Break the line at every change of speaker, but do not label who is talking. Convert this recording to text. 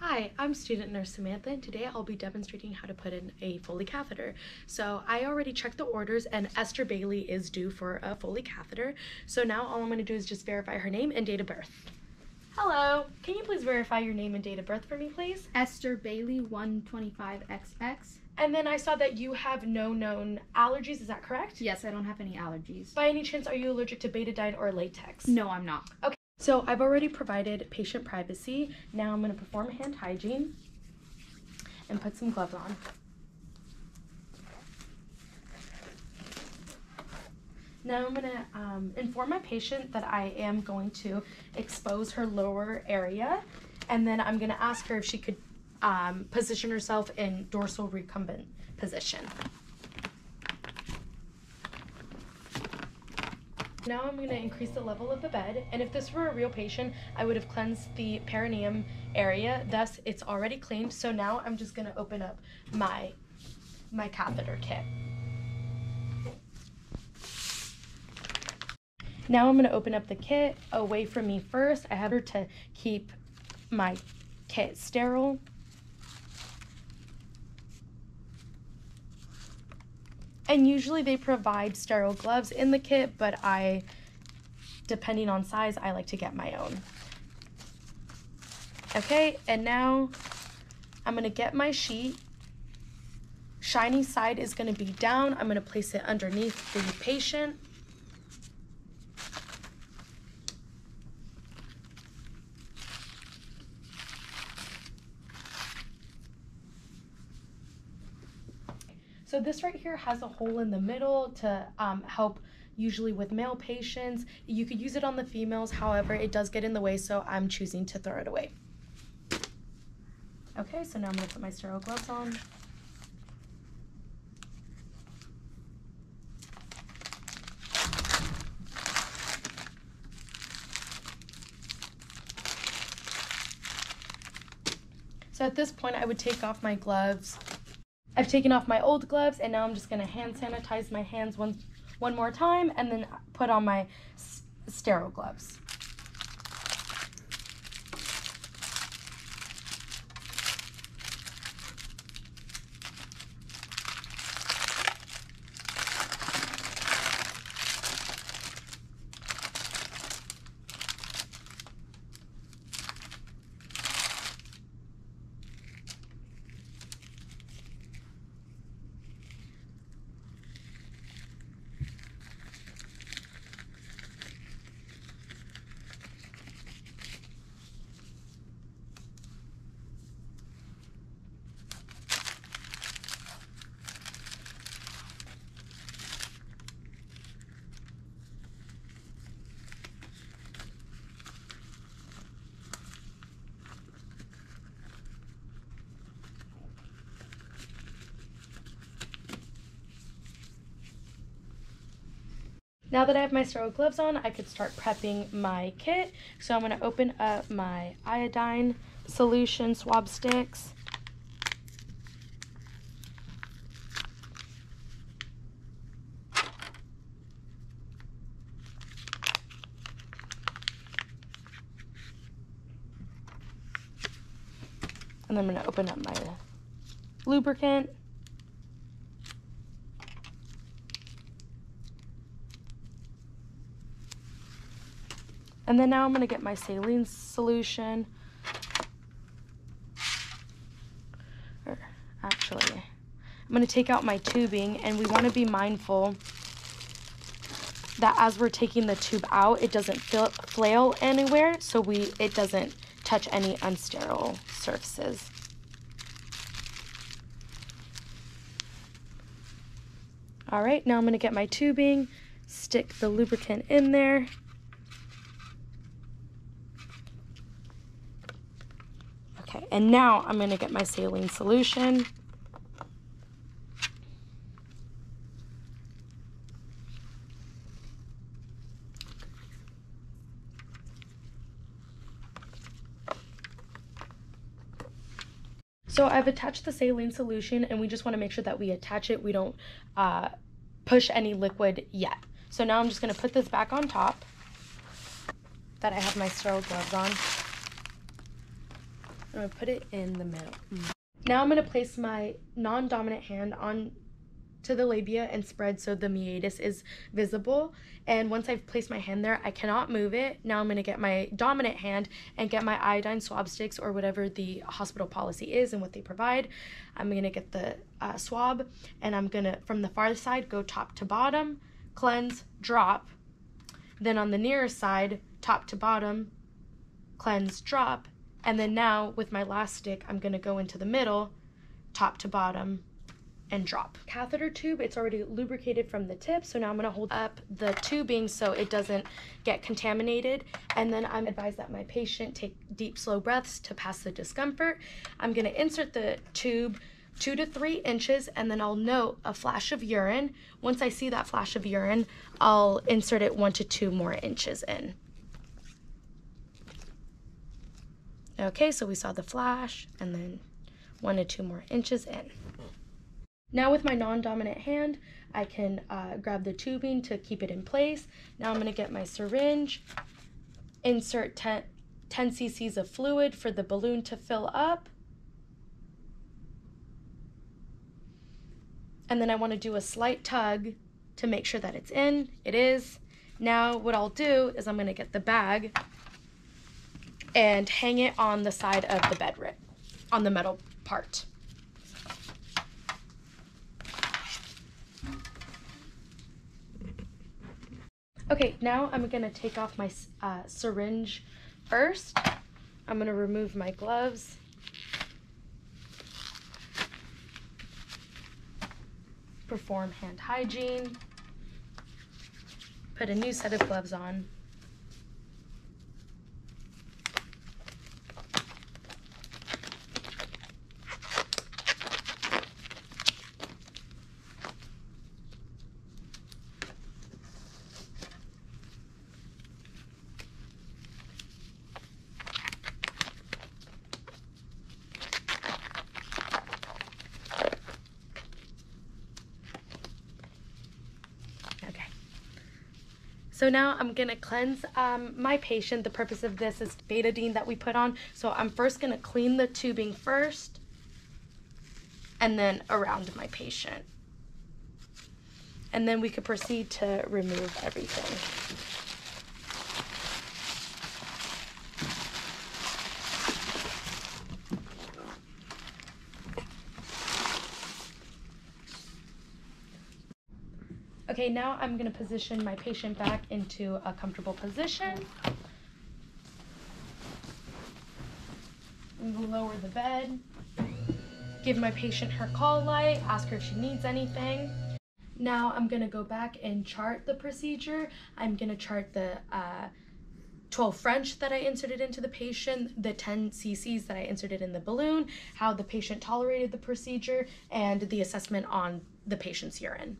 Hi, I'm student nurse Samantha and today I'll be demonstrating how to put in a Foley catheter. So I already checked the orders and Esther Bailey is due for a Foley catheter. So now all I'm going to do is just verify her name and date of birth. Hello, can you please verify your name and date of birth for me please?
Esther Bailey, 125XX.
And then I saw that you have no known allergies, is that correct?
Yes, I don't have any allergies.
By any chance are you allergic to betadine or latex?
No, I'm not.
Okay. So I've already provided patient privacy. Now I'm going to perform hand hygiene and put some gloves on. Now I'm going to um, inform my patient that I am going to expose her lower area and then I'm going to ask her if she could um, position herself in dorsal recumbent position. Now I'm going to increase the level of the bed, and if this were a real patient, I would have cleansed the perineum area, thus it's already cleaned. So now I'm just going to open up my, my catheter kit. Now I'm going to open up the kit away from me first. I have her to keep my kit sterile. And usually they provide sterile gloves in the kit, but I, depending on size, I like to get my own. Okay, and now I'm gonna get my sheet. Shiny side is gonna be down. I'm gonna place it underneath the patient. So this right here has a hole in the middle to um, help usually with male patients. You could use it on the females, however, it does get in the way, so I'm choosing to throw it away. Okay, so now I'm gonna put my sterile gloves on. So at this point, I would take off my gloves I've taken off my old gloves and now I'm just to hand sanitize my hands one, one more time and then put on my sterile gloves. Now that I have my sterile gloves on, I could start prepping my kit. So I'm going to open up my iodine solution swab sticks. And I'm going to open up my lubricant. And then now I'm going to get my saline solution. Or actually, I'm going to take out my tubing and we want to be mindful that as we're taking the tube out, it doesn't flail anywhere so we it doesn't touch any unsterile surfaces. All right, now I'm to get my tubing, stick the lubricant in there. Okay, and now I'm going to get my saline solution. So I've attached the saline solution and we just want to make sure that we attach it. We don't uh, push any liquid yet. So now I'm just going to put this back on top that I have my sterile gloves on. I'm gonna put it in the middle. Now I'm gonna place my non-dominant hand on to the labia and spread so the meatus is visible. And once I've placed my hand there, I cannot move it. Now I'm going to get my dominant hand and get my iodine swab sticks or whatever the hospital policy is and what they provide. I'm going to get the uh, swab and I'm going to, from the far side, go top to bottom, cleanse, drop. Then on the nearer side, top to bottom, cleanse, drop. And then now with my last stick, I'm going to go into the middle, top to bottom, and drop. Catheter tube, it's already lubricated from the tip, so now I'm gonna hold up the tubing so it doesn't get contaminated. And then I'm advised that my patient take deep, slow breaths to pass the discomfort. I'm gonna insert the tube two to three inches and then I'll note a flash of urine. Once I see that flash of urine, I'll insert it one to two more inches in. Okay, so we saw the flash and then one to two more inches in. Now with my non-dominant hand, I can uh, grab the tubing to keep it in place. Now I'm going to get my syringe, insert 10, 10 cc's of fluid for the balloon to fill up. And then I want to do a slight tug to make sure that it's in. It is. Now what I'll do is I'm going to get the bag and hang it on the side of the bed rib, on the metal part. Okay, now I'm gonna take off my uh, syringe first. I'm gonna remove my gloves. Perform hand hygiene. Put a new set of gloves on. So now I'm gonna cleanse um, my patient. The purpose of this is betadine that we put on. So I'm first gonna clean the tubing first and then around my patient. And then we could proceed to remove everything. Okay, now I'm going to position my patient back into a comfortable position. Lower the bed. Give my patient her call light. Ask her if she needs anything. Now I'm going to go back and chart the procedure. I'm going to chart the uh, 12 French that I inserted into the patient, the 10 cc's that I inserted in the balloon, how the patient tolerated the procedure, and the assessment on the patient's urine.